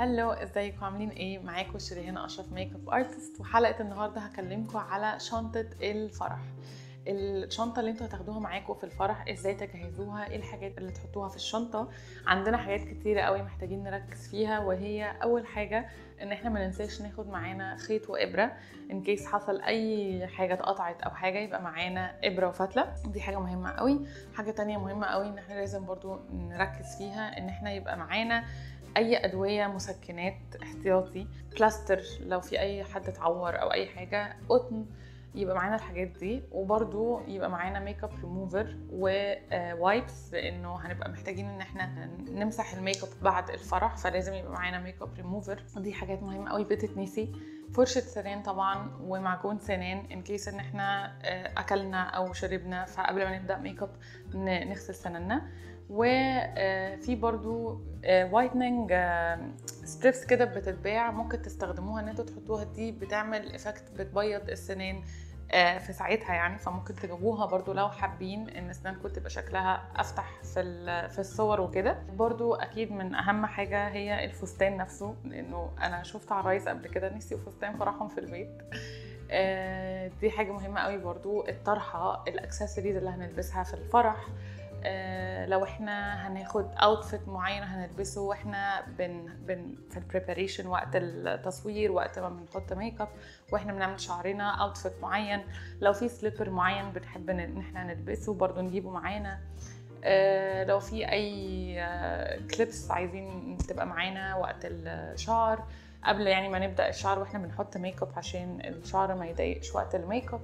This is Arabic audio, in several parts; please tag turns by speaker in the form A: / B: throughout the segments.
A: Hello ازيكم؟ عاملين إيه؟ معاكم شريهان اشرف makeup artist وحلقة النهارده هكلمكم على شنطة الفرح. الشنطة اللي أنتوا هتاخدوها معاكم في الفرح إزاي تجهزوها؟ إيه الحاجات اللي تحطوها في الشنطة؟ عندنا حاجات كتيرة قوي محتاجين نركز فيها وهي أول حاجة إن إحنا ما ننساش ناخد معانا خيط وإبرة in case حصل أي حاجة اتقطعت أو حاجة يبقى معانا إبرة وفتلة. دي حاجة مهمة قوي. حاجة تانية مهمة قوي إن إحنا لازم برضو نركز فيها إن إحنا يبقى معانا أي أدوية مسكنات احتياطي بلاستر لو في أي حد اتعور أو أي حاجة قطن يبقى معانا الحاجات دي. وبرده يبقى معانا ميك اب ريموفر ووايبس لأنه هنبقى محتاجين إن إحنا نمسح الميك اب بعد الفرح فلازم يبقى معانا ميك اب ريموفر ودي حاجات مهمة قوي بتتنسي فرشة سنان طبعا ومعجون سنان in case إن إحنا أكلنا أو شربنا فقبل ما نبدأ ميك اب نغسل سناننا. وفي برضو whitening strips كده بتتباع ممكن تستخدموها إن أنتوا تحطوها دي بتعمل effect بتبيض السنان. في ساعتها يعني فممكن تجيبوها برضو لو حابين إن اسنانكم تبقى شكلها أفتح في في الصور وكده. برضو أكيد من أهم حاجة هي الفستان نفسه لأنه أنا شفت عرايس قبل كده نسيوا فستان فرحهم في البيت. دي حاجة مهمة قوي برضو. الطرحة الأكسسوارز اللي هنلبسها في الفرح. آه لو إحنا هناخد outfit معين هنلبسه وإحنا بن, بن في ال preparation وقت التصوير وقت ما بنحط ميك اب وإحنا بنعمل شعرنا outfit معين. لو في slipper معين بنحب إن إحنا نلبسه برضو نجيبه معانا. آه لو في أي آه clips عايزين تبقى معانا وقت الشعر. قبل يعني ما نبدأ الشعر وإحنا بنحط ميك اب عشان الشعر ما يضايقش وقت الميك اب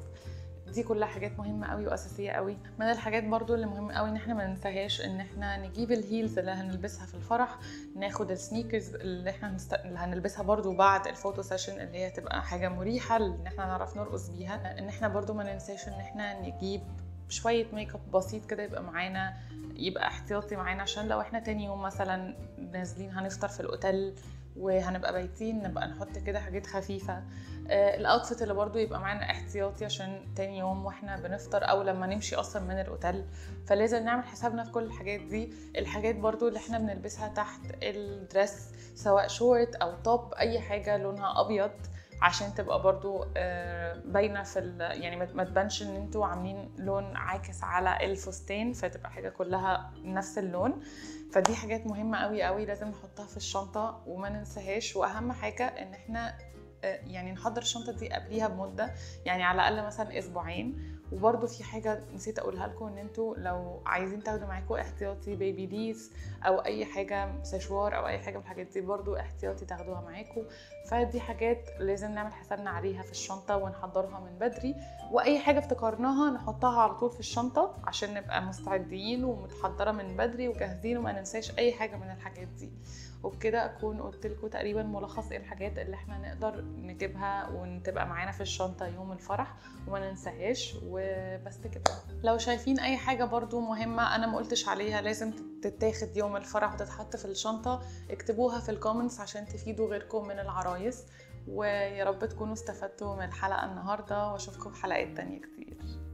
A: دي كلها حاجات مهمة قوي وأساسية قوي. من الحاجات برضو اللي مهمة قوي إن إحنا ما ننساهاش إن إحنا نجيب ال heels اللي هنلبسها في الفرح ناخد ال sneakers اللي إحنا هنست... اللي هنلبسها برضو بعد ال photo session اللي هي تبقى حاجة مريحة إن إحنا نعرف نرقص بيها. إن إحنا برضو ما ننساش إن إحنا نجيب شوية ميك اب بسيط كده يبقى معانا يبقى احتياطي معانا عشان لو إحنا تاني يوم مثلا نازلين هنفطر في الأوتيل وهنبقى بايتين نبقى نحط كده حاجات خفيفة. آه ال outfit اللي برضو يبقى معانا احتياطي عشان تاني يوم وإحنا بنفطر أو لما نمشي أصلا من الأوتيل. فلازم نعمل حسابنا في كل الحاجات دي. الحاجات برضو اللي إحنا بنلبسها تحت ال dress سواء شورت أو top أي حاجة لونها أبيض. عشان تبقى برضو باينة في يعني ما تبانش إن أنتوا عاملين لون عاكس على الفستان فتبقى حاجة كلها نفس اللون. فدي حاجات مهمة قوي قوي لازم نحطها في الشنطة وما ننساهاش. وأهم حاجة إن إحنا يعني نحضر الشنطة دي قبليها بمدة يعني على الأقل مثلا أسبوعين. وبرده في حاجة نسيت أقولها لكم إن أنتوا لو عايزين تاخدوا معاكم احتياطي بيبي ديز أو أي حاجة سشوار أو أي حاجة من الحاجات دي برده احتياطي تاخدوها معاكم. فدي حاجات لازم نعمل حسابنا عليها في الشنطة ونحضرها من بدري. وأي حاجة افتكرناها نحطها على طول في الشنطة عشان نبقى مستعدين ومتحضرة من بدري وجاهزين وما ننساش أي حاجة من الحاجات دي. وبكده أكون قلت لكم تقريبا ملخص إيه الحاجات اللي إحنا نقدر نجيبها وتبقى معانا في الشنطة يوم الفرح وما ننساهاش. وبس كده. لو شايفين أي حاجة برضو مهمة أنا ما قلتش عليها لازم تتاخد يوم الفرح وتتحط في الشنطة. اكتبوها في الكومنتس عشان تفيدوا غيركم من العرايس. ويا رب تكونوا استفدتوا من الحلقة النهارده وأشوفكم في حلقات تانية كتير.